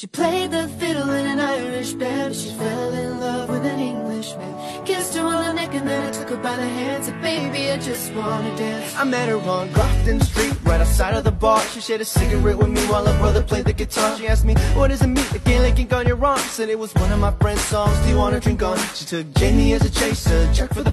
She played the fiddle in an Irish band. She fell in love with an Englishman. Kissed her on the neck and then I took her by the hands. Said, baby, I just wanna dance. I met her on Grafton Street, right outside of the bar. She shared a cigarette with me while her brother played the guitar. She asked me, what does it mean, the Gaelic ink on your arm? Said it was one of my friend's songs, do you wanna drink on? She took Jamie as a chaser, check for the.